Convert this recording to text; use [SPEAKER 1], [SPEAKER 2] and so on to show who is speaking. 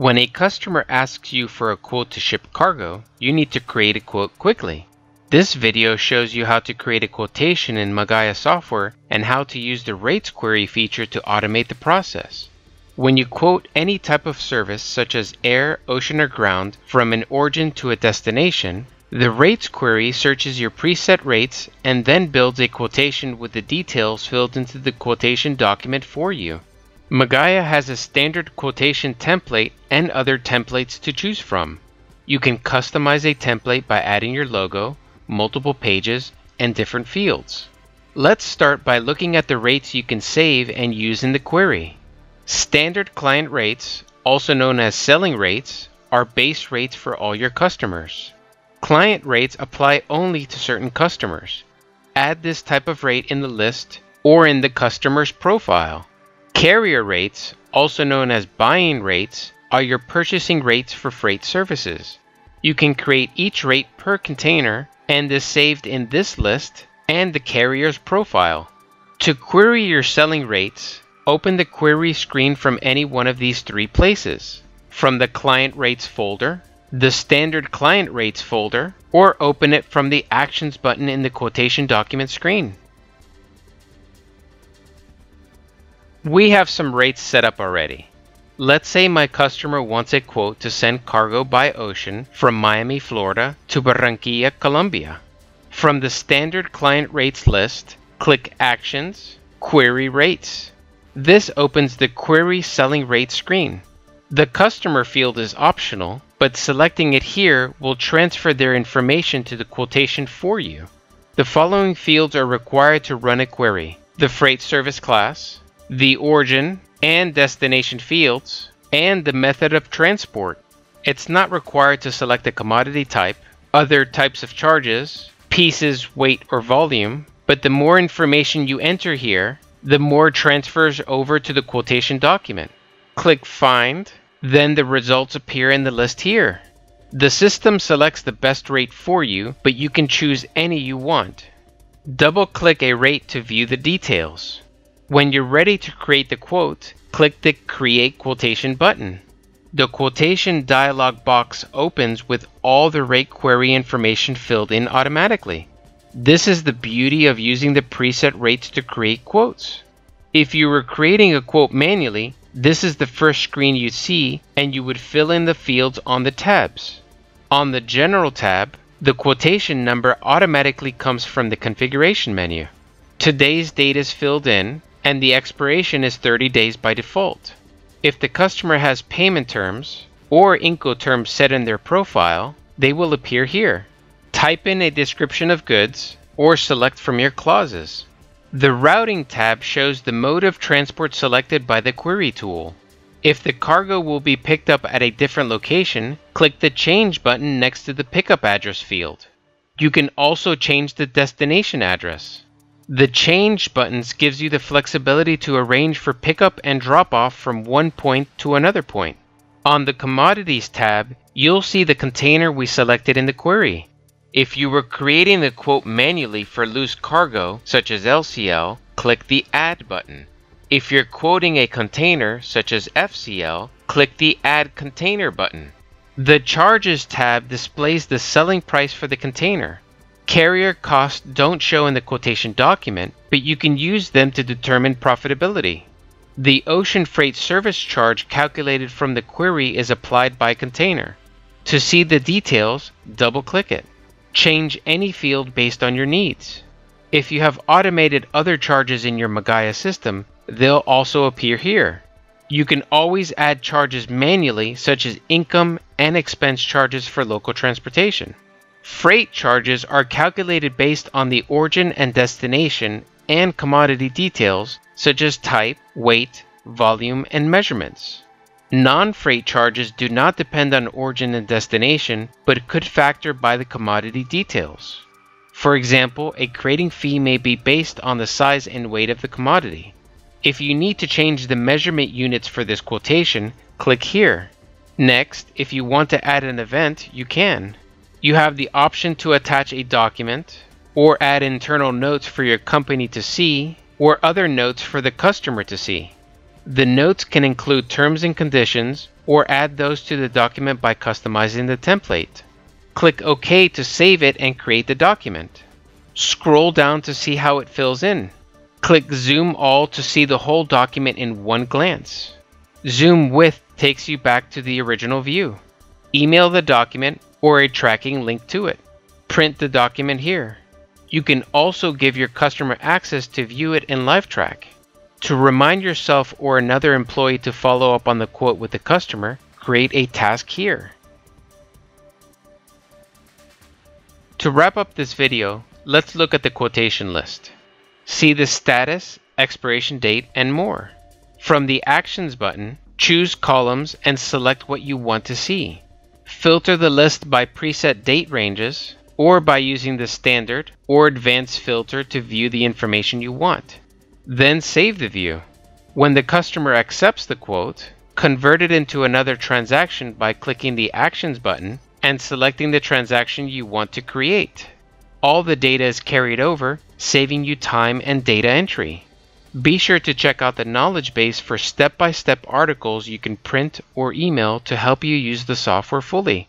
[SPEAKER 1] When a customer asks you for a quote to ship cargo, you need to create a quote quickly. This video shows you how to create a quotation in Magaya software and how to use the rates query feature to automate the process. When you quote any type of service such as air, ocean, or ground from an origin to a destination, the rates query searches your preset rates and then builds a quotation with the details filled into the quotation document for you. Magaya has a standard quotation template and other templates to choose from. You can customize a template by adding your logo, multiple pages, and different fields. Let's start by looking at the rates you can save and use in the query. Standard client rates, also known as selling rates, are base rates for all your customers. Client rates apply only to certain customers. Add this type of rate in the list or in the customer's profile. Carrier rates, also known as buying rates, are your purchasing rates for freight services. You can create each rate per container and is saved in this list and the carrier's profile. To query your selling rates, Open the query screen from any one of these three places. From the Client Rates folder, the Standard Client Rates folder, or open it from the Actions button in the quotation document screen. We have some rates set up already. Let's say my customer wants a quote to send cargo by ocean from Miami, Florida to Barranquilla, Colombia. From the Standard Client Rates list, click Actions, Query Rates. This opens the Query Selling Rate screen. The customer field is optional, but selecting it here will transfer their information to the quotation for you. The following fields are required to run a query. The freight service class, the origin and destination fields, and the method of transport. It's not required to select a commodity type, other types of charges, pieces, weight, or volume, but the more information you enter here, the more transfers over to the quotation document. Click Find, then the results appear in the list here. The system selects the best rate for you, but you can choose any you want. Double click a rate to view the details. When you're ready to create the quote, click the Create Quotation button. The quotation dialog box opens with all the rate query information filled in automatically. This is the beauty of using the preset rates to create quotes. If you were creating a quote manually, this is the first screen you'd see and you would fill in the fields on the tabs. On the General tab, the quotation number automatically comes from the configuration menu. Today's date is filled in and the expiration is 30 days by default. If the customer has payment terms or Incoterms set in their profile, they will appear here. Type in a description of goods or select from your clauses. The Routing tab shows the mode of transport selected by the query tool. If the cargo will be picked up at a different location, click the Change button next to the pickup address field. You can also change the destination address. The Change buttons gives you the flexibility to arrange for pickup and drop off from one point to another point. On the Commodities tab, you'll see the container we selected in the query. If you were creating the quote manually for loose cargo, such as LCL, click the Add button. If you're quoting a container, such as FCL, click the Add Container button. The Charges tab displays the selling price for the container. Carrier costs don't show in the quotation document, but you can use them to determine profitability. The ocean freight service charge calculated from the query is applied by container. To see the details, double click it. Change any field based on your needs. If you have automated other charges in your Magaya system, they'll also appear here. You can always add charges manually, such as income and expense charges for local transportation. Freight charges are calculated based on the origin and destination and commodity details, such as type, weight, volume, and measurements. Non-freight charges do not depend on origin and destination, but could factor by the commodity details. For example, a crating fee may be based on the size and weight of the commodity. If you need to change the measurement units for this quotation, click here. Next, if you want to add an event, you can. You have the option to attach a document, or add internal notes for your company to see, or other notes for the customer to see. The notes can include terms and conditions or add those to the document by customizing the template. Click OK to save it and create the document. Scroll down to see how it fills in. Click Zoom All to see the whole document in one glance. Zoom Width takes you back to the original view. Email the document or a tracking link to it. Print the document here. You can also give your customer access to view it in LiveTrack. To remind yourself or another employee to follow up on the quote with the customer, create a task here. To wrap up this video, let's look at the quotation list. See the status, expiration date, and more. From the Actions button, choose columns and select what you want to see. Filter the list by preset date ranges or by using the standard or advanced filter to view the information you want. Then save the view. When the customer accepts the quote, convert it into another transaction by clicking the Actions button and selecting the transaction you want to create. All the data is carried over, saving you time and data entry. Be sure to check out the knowledge base for step by step articles you can print or email to help you use the software fully.